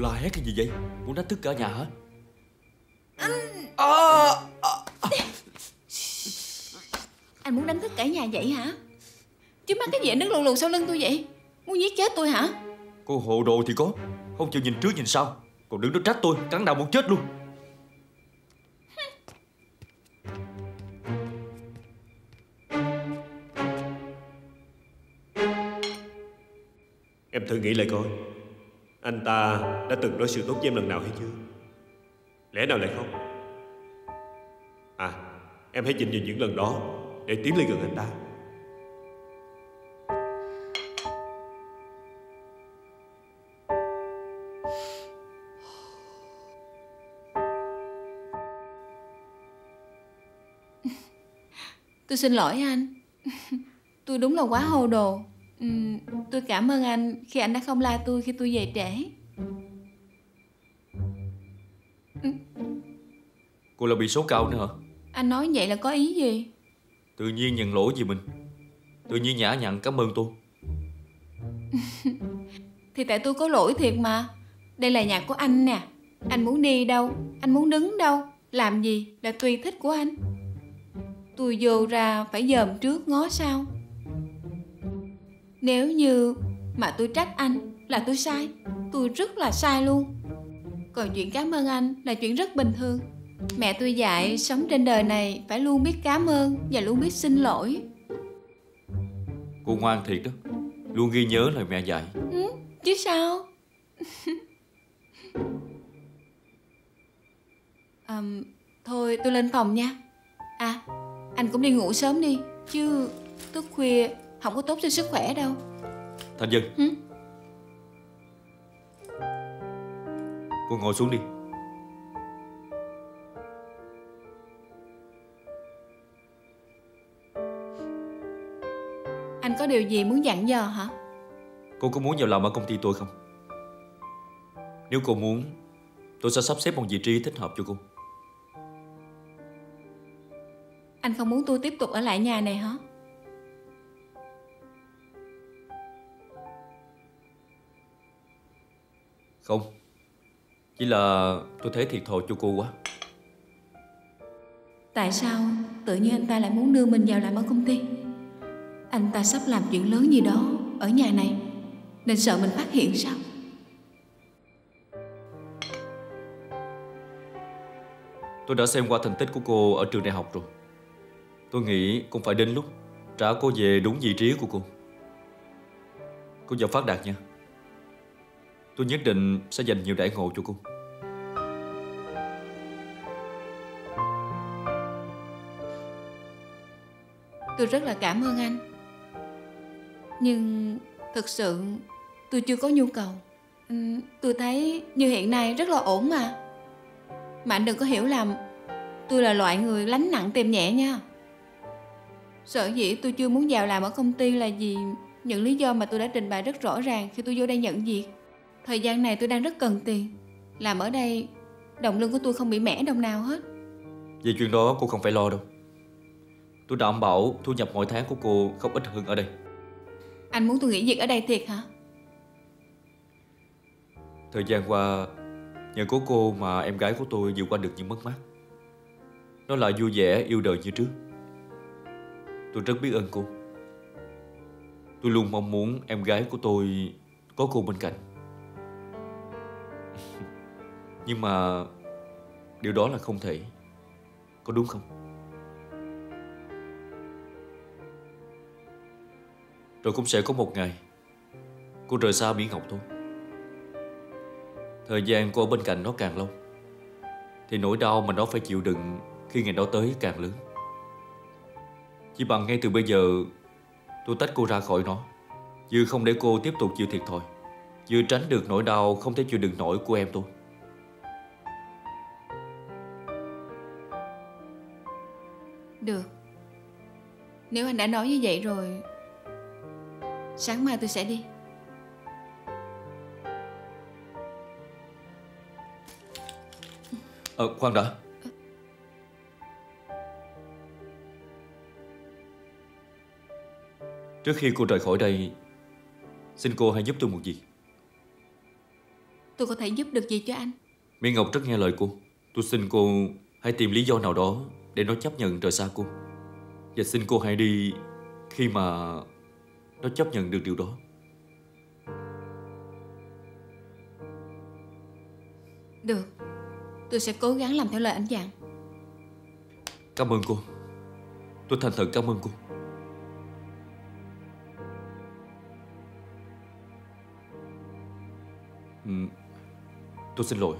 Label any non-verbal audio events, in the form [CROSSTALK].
Cô la hét cái gì vậy? Muốn đánh thức cả nhà hả? À, à, à. Anh muốn đánh thức cả nhà vậy hả? Chứ mắt cái gì anh đứng lù lù sau lưng tôi vậy? Muốn giết chết tôi hả? Cô hồ đồ thì có Không chịu nhìn trước nhìn sau. Còn đứng đó trách tôi Cắn đầu muốn chết luôn. Em thử nghĩ lại coi anh ta đã từng đối xử tốt với em lần nào hay chưa? Lẽ nào lại không? À Em hãy nhìn vào những lần đó Để tiến lên gần anh ta. Tôi xin lỗi anh. Tôi đúng là quá hồ đồ ừ, Tôi cảm ơn anh khi anh đã không la tôi khi tôi về trễ. Cô là bị số cao nữa hả? Anh nói vậy là có ý gì? Tự nhiên nhận lỗi vì mình. Tự nhiên nhã nhặn cảm ơn tôi. [LAUGHS] Thì tại tôi có lỗi thiệt mà. Đây là nhà của anh nè. Anh muốn đi đâu? Anh muốn đứng đâu? Làm gì là tùy thích của anh. Tôi vô ra phải dòm trước ngó sau Nếu như mà tôi trách anh là tôi sai Tôi rất là sai luôn. Còn chuyện cảm ơn anh là chuyện rất bình thường. Mẹ tôi dạy sống trên đời này phải luôn biết cảm ơn và luôn biết xin lỗi. Cô ngoan thiệt đó Luôn ghi nhớ lời mẹ dạy. Ừ, Chứ sao? [LAUGHS] À, Thôi tôi lên phòng nha. À anh cũng đi ngủ sớm đi Chứ thức khuya không có tốt cho sức khỏe đâu. Thành Dân ừ? Cô ngồi xuống đi. Anh có điều gì muốn dặn dò hả? Cô có muốn vào làm ở công ty tôi không? Nếu cô muốn Tôi sẽ sắp xếp một vị trí thích hợp cho cô. Anh không muốn tôi tiếp tục ở lại nhà này hả Không Chỉ là tôi thấy thiệt thòi cho cô quá. Tại sao tự nhiên anh ta lại muốn đưa mình vào làm ở công ty? Anh ta sắp làm chuyện lớn gì đó Ở nhà này Nên sợ mình phát hiện sao? Tôi đã xem qua thành tích của cô ở trường đại học rồi. Tôi nghĩ cũng phải đến lúc trả cô về đúng vị trí của cô. Cô vào phát đạt nha Tôi nhất định sẽ dành nhiều đại ngộ cho cô. Tôi rất là cảm ơn anh. Nhưng thực sự tôi chưa có nhu cầu. Tôi thấy như hiện nay rất là ổn mà. Mà anh đừng có hiểu lầm. Tôi là loại người lánh nặng tìm nhẹ nha. Sở dĩ tôi chưa muốn vào làm ở công ty là vì Những lý do mà tôi đã trình bày rất rõ ràng khi tôi vô đây nhận việc. Thời gian này tôi đang rất cần tiền. Làm ở đây Đồng lương của tôi không bị mẻ đồng nào hết. Về chuyện đó cô không phải lo đâu. Tôi đảm bảo thu nhập mỗi tháng của cô không ít hơn ở đây. Anh muốn tôi nghỉ việc ở đây thiệt hả? Thời gian qua Nhờ có cô mà em gái của tôi vượt qua được những mất mát. Nó lại vui vẻ yêu đời như trước. Tôi rất biết ơn cô. Tôi luôn mong muốn em gái của tôi có cô bên cạnh nhưng mà Điều đó là không thể. Có đúng không? Rồi cũng sẽ có một ngày Cô rời xa Mỹ Ngọc thôi. Thời gian cô ở bên cạnh nó càng lâu, Thì nỗi đau mà nó phải chịu đựng Khi ngày đó tới càng lớn. Chỉ bằng ngay từ bây giờ, Tôi tách cô ra khỏi nó Vừa không để cô tiếp tục chịu thiệt thòi Vừa tránh được nỗi đau không thể chịu đựng nổi của em tôi Được. Nếu anh đã nói như vậy rồi Sáng mai tôi sẽ đi. Ờ khoan đã. Trước khi cô rời khỏi đây Xin cô hãy giúp tôi một việc. Tôi có thể giúp được gì cho anh? Mỹ Ngọc rất nghe lời cô. Tôi xin cô hãy tìm lý do nào đó Để nó chấp nhận rời xa cô. Và xin cô hãy đi Khi mà Nó chấp nhận được điều đó. Được. Tôi sẽ cố gắng làm theo lời anh dặn. Cảm ơn cô. Tôi thành thật cảm ơn cô. Ừ, Tôi xin lỗi